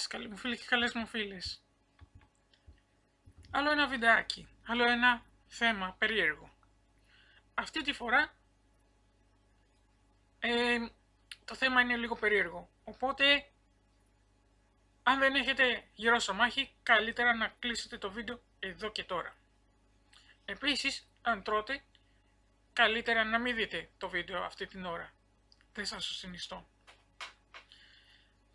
σας καλοί μου φίλοι και καλές μου φίλες. Άλλο ένα βιντεάκι, άλλο ένα θέμα περίεργο. Αυτή τη φορά ε, το θέμα είναι λίγο περίεργο. Οπότε, αν δεν έχετε γύρω στο μάχη, καλύτερα να κλείσετε το βίντεο εδώ και τώρα. Επίσης, αν τρώτε, καλύτερα να μην δείτε το βίντεο αυτή την ώρα. Δεν σας το συνιστώ.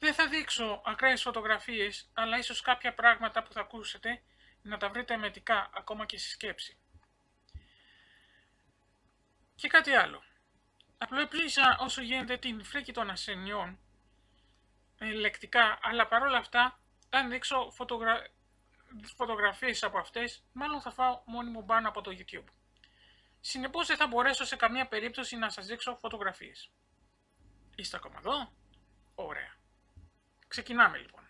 Δεν θα δείξω ακραίες φωτογραφίες, αλλά ίσως κάποια πράγματα που θα ακούσετε να τα βρείτε μετικά ακόμα και στη σκέψη. Και κάτι άλλο. Απλοεπλήσα όσο γίνεται την φρίκη των ασθενειών ε, λεκτικά, αλλά παρόλα αυτά, αν δείξω φωτογρα... φωτογραφίες από αυτές, μάλλον θα φάω μόνιμο μπάνο από το YouTube. Συνεπώς δεν θα μπορέσω σε καμία περίπτωση να σας δείξω φωτογραφίες. Είστε ακόμα εδώ; Ωραία. Ξεκινάμε λοιπόν.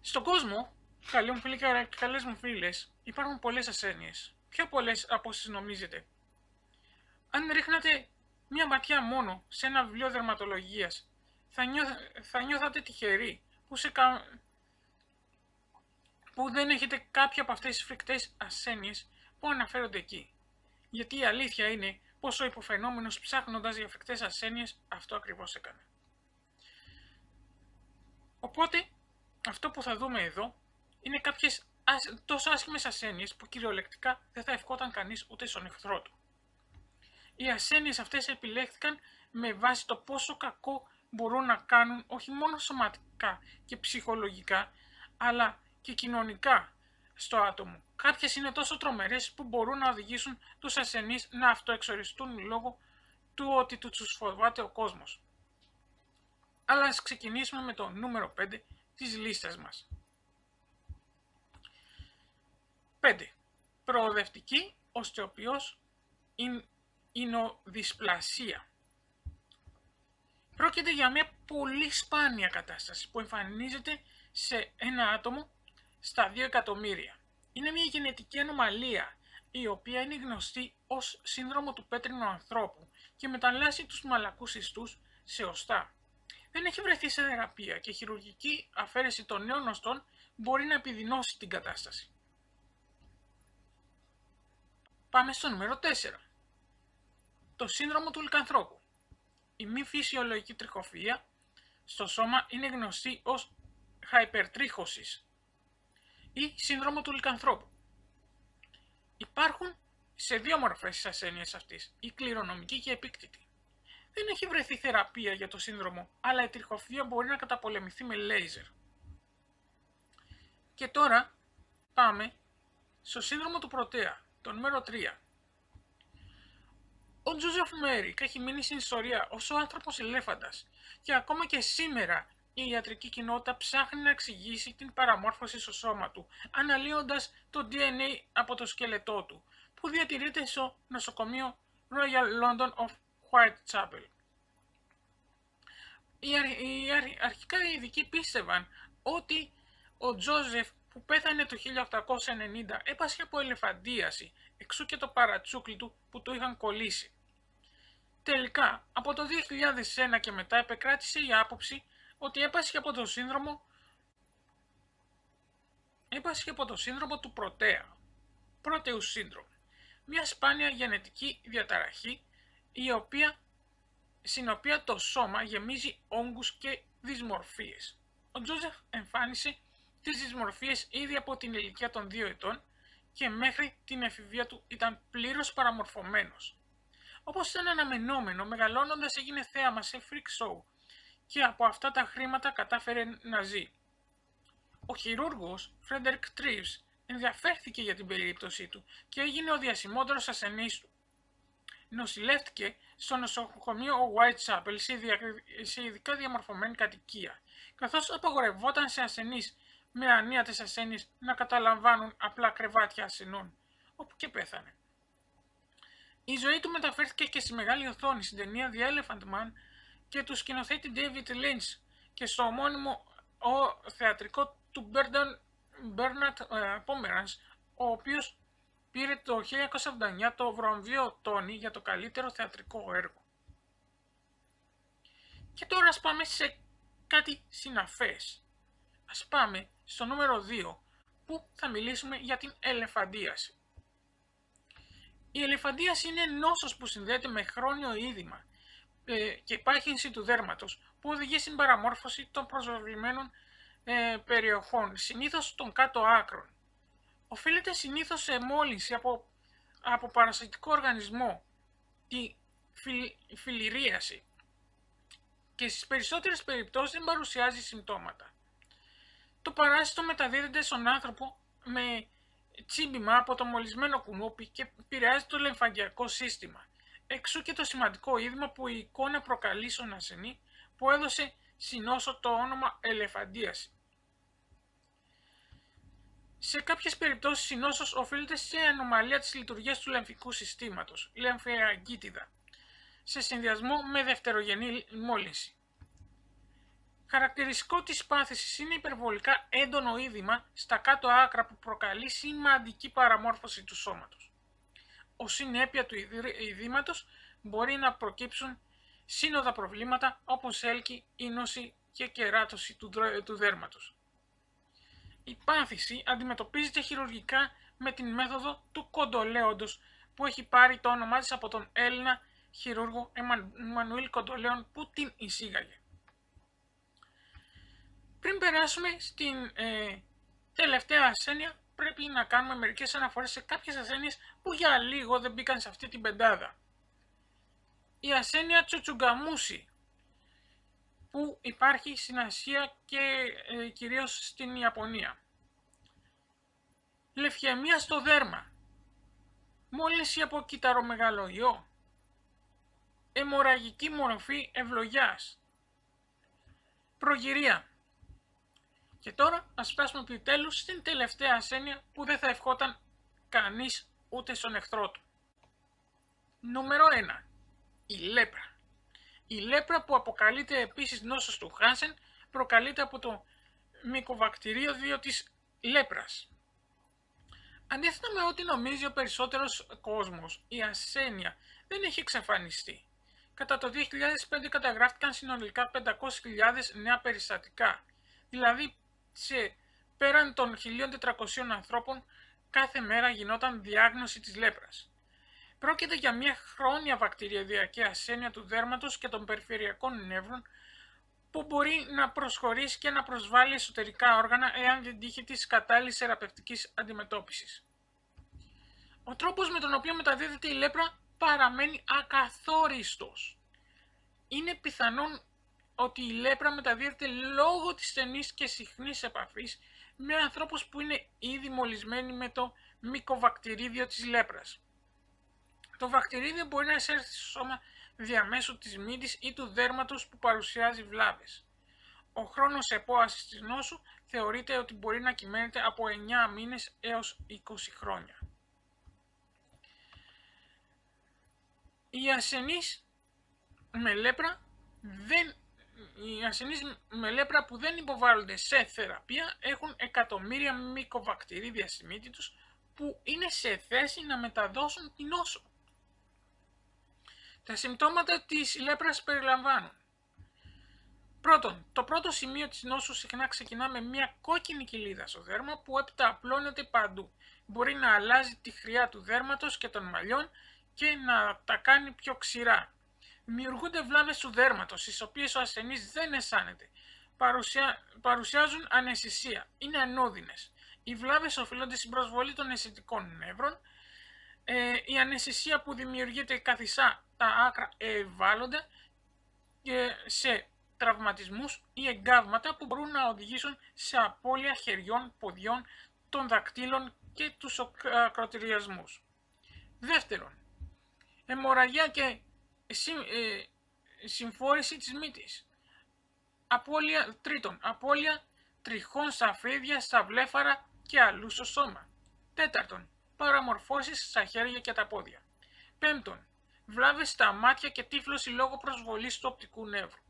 Στον κόσμο, καλοί μου φίλοι και καλές μου φίλες, υπάρχουν πολλές ασθένειες. Πιο πολλές από όσες νομίζετε. Αν ρίχνατε μία ματιά μόνο σε ένα βιβλίο δερματολογίας, θα, θα νιώθατε τυχεροί που, σε που δεν έχετε κάποια από αυτές τις φρικτές ασθένειες που αναφέρονται εκεί. Γιατί η αλήθεια είναι πως ο υποφαινόμενος ψάχνοντας για φρικτές ασθένειες αυτό ακριβώς έκανε. Οπότε, αυτό που θα δούμε εδώ είναι κάποιες τόσο άσχημες ασθένειες που κυριολεκτικά δεν θα ευχόταν κανείς ούτε στον εχθρό του. Οι ασθένειες αυτές επιλέχθηκαν με βάση το πόσο κακό μπορούν να κάνουν όχι μόνο σωματικά και ψυχολογικά, αλλά και κοινωνικά στο άτομο. Κάποιες είναι τόσο τρομερές που μπορούν να οδηγήσουν τους ασθενείς να αυτοεξοριστούν λόγω του ότι τους φοβάται ο κόσμος. Αλλά ας ξεκινήσουμε με το νούμερο 5 της λίστας μας. 5. Προοδευτική οστεοποιός εινοδυσπλασία. Πρόκειται για μια πολύ σπάνια κατάσταση που εμφανίζεται σε ένα άτομο στα 2 εκατομμύρια. Είναι μια γενετική ανομαλία η οποία είναι γνωστή ως σύνδρομο του πέτρινου ανθρώπου και μεταλλάσσει τους μαλακούς ιστούς σε οστά δεν έχει βρεθεί σε θεραπεία και χειρουργική αφαίρεση των νέων οστών μπορεί να επιδεινώσει την κατάσταση. Πάμε στο νούμερο 4. Το σύνδρομο του λικανθρώπου. Η μη φυσιολογική τριχοφυΐα στο σώμα είναι γνωστή ως hypertrichosis ή σύνδρομο του λικανθρώπου. Υπάρχουν σε δύο μορφές της ασθένειας αυτής, η κληρονομική και η επίκτητη. Δεν έχει βρεθεί θεραπεία για το σύνδρομο, αλλά η τριχοφυΐα μπορεί να καταπολεμηθεί με λέιζερ. Και τώρα πάμε στο σύνδρομο του πρωτέα, το νούμερο 3. Ο Τζοζεφ Μέρικ έχει μείνει στην ιστορία ως ο άνθρωπος ελέφαντας και ακόμα και σήμερα η ιατρική κοινότητα ψάχνει να εξηγήσει την παραμόρφωση στο σώμα του, αναλύοντας το DNA από το σκελετό του, που διατηρείται στο νοσοκομείο Royal London of Whitechapel. Οι, οι αρχικά οι ειδικοί πίστευαν ότι ο Τζόζεφ που πέθανε το 1890 έπασχε από ελεφαντίαση, εξού και το παρατσούκλι του που το είχαν κολλήσει. Τελικά, από το 2001 και μετά επεκράτησε η άποψη ότι έπασχε από το σύνδρομο έπασχε από το σύνδρομο του πρωτέα, πρώτεου σύνδρομο, μια σπάνια γενετική διαταραχή η οποία, στην οποία το σώμα γεμίζει όγκους και δυσμορφίες. Ο Τζόζεφ εμφάνισε τις δυσμορφίες ήδη από την ηλικία των 2 ετών και μέχρι την εφηβεία του ήταν πλήρως παραμορφωμένος. Όπως ήταν αναμενόμενο, μεγαλώνοντας έγινε θέαμα σε freak show και από αυτά τα χρήματα κατάφερε να ζει. Ο χειρούργος Φρέντερικ Τρίβς ενδιαφέρθηκε για την περίπτωσή του και έγινε ο διασημότερος ασθενής του νοσηλεύτηκε στο νοσοκομείο Whitechapel σε ειδικά διαμορφωμένη κατοικία, καθώς απαγορευόταν σε ασθενείς με ανίατες ασθένειες να καταλαμβάνουν απλά κρεβάτια ασθενών, όπου και πέθανε. Η ζωή του μεταφέρθηκε και στη μεγάλη οθόνη στην ταινία The Elephant Man και του σκηνοθέτη David Lynch και στο ομώνυμο ο θεατρικό του Bernard ε, Pomeranz, ο οποίος πήρε το 1979 το βραβείο Τόνι για το καλύτερο θεατρικό έργο. Και τώρα ας πάμε σε κάτι συναφές. Ας πάμε στο νούμερο 2 που θα μιλήσουμε για την ελεφαντίαση. Η ελεφαντίαση είναι νόσος που συνδέεται με χρόνιο είδημα ε, και υπάρχυνση του δέρματος που οδηγεί στην παραμόρφωση των προσβεβλημένων ε, περιοχών, συνήθως των κάτω άκρων. Οφείλεται συνήθως σε μόλυνση από, από παρασιτικό οργανισμό, τη φιληρίαση και στις περισσότερες περιπτώσεις δεν παρουσιάζει συμπτώματα. Το παράσιτο μεταδίδεται στον άνθρωπο με τσίμπημα από το μολυσμένο κουνούπι και επηρεάζει το λεμφαγγειακό σύστημα. Εξού και το σημαντικό είδημα που η εικόνα προκαλεί στον ασθενή που έδωσε συνόσο το όνομα ελεφαντίαση. Σε κάποιες περιπτώσεις η νόσος οφείλεται σε ανομαλία της λειτουργίας του λεμφικού συστήματος, λεμφιαγκίτιδα, σε συνδυασμό με δευτερογενή μόλυνση. Χαρακτηριστικό της πάθησης είναι υπερβολικά έντονο είδημα στα κάτω άκρα που προκαλεί σημαντική παραμόρφωση του σώματος. Ο συνέπεια του ειδήματος μπορεί να προκύψουν σύνοδα προβλήματα όπως έλκη, ίνωση και κεράτωση του, του δέρματος. Η πάθηση αντιμετωπίζεται χειρουργικά με την μέθοδο του κοντολέοντος που έχει πάρει το όνομά της από τον Έλληνα χειρούργο Εμμανουήλ Κοντολέον που την εισήγαγε. Πριν περάσουμε στην ε, τελευταία ασθένεια, πρέπει να κάνουμε μερικές αναφορές σε κάποιες ασθένειες που για λίγο δεν μπήκαν σε αυτή την πεντάδα. Η ασθένεια Τσουτσουγκαμούση, που υπάρχει στην Ασία και ε, κυρίως στην Ιαπωνία. Λευχαιμία στο δέρμα. Μόλυνση από κυταρομεγαλογιό. Εμοραγική μορφή ευλογιάς. Προγυρία. Και τώρα ας φτάσουμε επιτέλου στην τελευταία ασθένεια που δεν θα ευχόταν κανείς ούτε στον εχθρό του. Νούμερο 1. Η λέπρα. Η λέπρα που αποκαλείται επίσης νόσος του Χάνσεν προκαλείται από το μικοβακτηρίο της λέπρας. Αντίθετα με ό,τι νομίζει ο περισσότερος κόσμος, η ασθένεια δεν έχει εξαφανιστεί. Κατά το 2005 καταγράφηκαν συνολικά 500.000 νέα περιστατικά, δηλαδή σε πέραν των 1.400 ανθρώπων κάθε μέρα γινόταν διάγνωση της λέπρας. Πρόκειται για μια χρόνια βακτηριοδιακή ασθένεια του δέρματος και των περιφερειακών νεύρων που μπορεί να προσχωρήσει και να προσβάλλει εσωτερικά όργανα εάν δεν τύχει της κατάλληλης θεραπευτικής αντιμετώπισης. Ο τρόπος με τον οποίο μεταδίδεται η λέπρα παραμένει ακαθόριστος. Είναι πιθανόν ότι η λέπρα μεταδίδεται λόγω της στενής και συχνής επαφής με ανθρώπους που είναι ήδη μολυσμένοι με το μικοβακτηρίδιο της λέπρας. Το βακτηρίδιο μπορεί να εισέλθει στο σώμα διαμέσου της μύτης ή του δέρματος που παρουσιάζει βλάβες. Ο χρόνος επόασης της νόσου θεωρείται ότι μπορεί να κυμαίνεται από 9 μήνες έως 20 χρόνια. Οι ασθενείς με λέπρα δεν οι ασθενείς με λέπρα που δεν υποβάλλονται σε θεραπεία έχουν εκατομμύρια μικοβακτηρίδια στη μύτη τους που είναι σε θέση να μεταδώσουν την νόσο. Τα συμπτώματα της λέπρας περιλαμβάνουν Πρώτον, το πρώτο σημείο της νόσου συχνά ξεκινά με μια κόκκινη κοιλίδα στο δέρμα που έπειτα απλώνεται παντού. Μπορεί να αλλάζει τη χρειά του δέρματος και των μαλλιών και να τα κάνει πιο ξηρά δημιουργούνται βλάβες του δέρματος, στις οποίες ο ασθενής δεν αισθάνεται. Παρουσια... Παρουσιάζουν αναισθησία, είναι ανώδυνες. Οι βλάβες οφείλονται στην προσβολή των αισθητικών νεύρων. Ε, η αναισθησία που δημιουργείται καθισά τα άκρα ευάλωτα και σε τραυματισμούς ή εγκάβματα που μπορούν να οδηγήσουν σε απώλεια χεριών, ποδιών, των δακτύλων και τους ακροτηριασμούς. Δεύτερον, αιμορραγία και ε, συμφόρηση της μύτης. Απόλυα, τρίτον, απώλεια τριχών στα φρύδια, στα βλέφαρα και αλλού στο σώμα. Τέταρτον, παραμορφώσεις στα χέρια και τα πόδια. Πέμπτον, βλάβες στα μάτια και τύφλωση λόγω προσβολής του οπτικού νεύρου.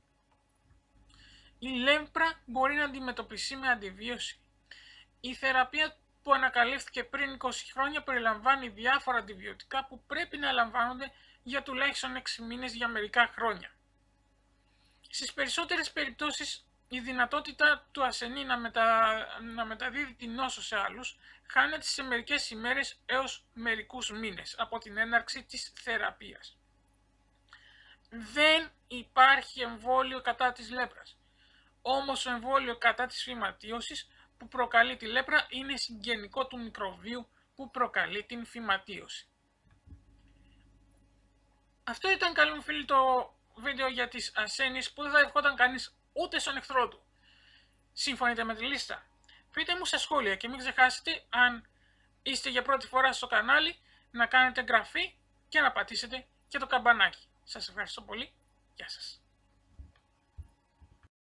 Η λέμπρα μπορεί να αντιμετωπιστεί με αντιβίωση. Η θεραπεία που ανακαλύφθηκε πριν 20 χρόνια περιλαμβάνει διάφορα αντιβιωτικά που πρέπει να λαμβάνονται για τουλάχιστον 6 μήνες για μερικά χρόνια. Στις περισσότερες περιπτώσεις η δυνατότητα του ασθενή να, μετα... να μεταδίδει την νόσο σε άλλους χάνεται σε μερικές ημέρες έως μερικούς μήνες από την έναρξη της θεραπείας. Δεν υπάρχει εμβόλιο κατά της λέπρας. Όμως το εμβόλιο κατά της φυματίωσης που προκαλεί τη λέπρα είναι συγγενικό του μικροβίου που προκαλεί την φυματίωση. Αυτό ήταν καλό μου φίλοι το βίντεο για τις ασθένειες που δεν θα ευχόταν κανείς ούτε στον εχθρό του. Συμφωνείτε με τη λίστα. Πείτε μου στα σχόλια και μην ξεχάσετε αν είστε για πρώτη φορά στο κανάλι να κάνετε εγγραφή και να πατήσετε και το καμπανάκι. Σας ευχαριστώ πολύ. Γεια σας.